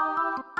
you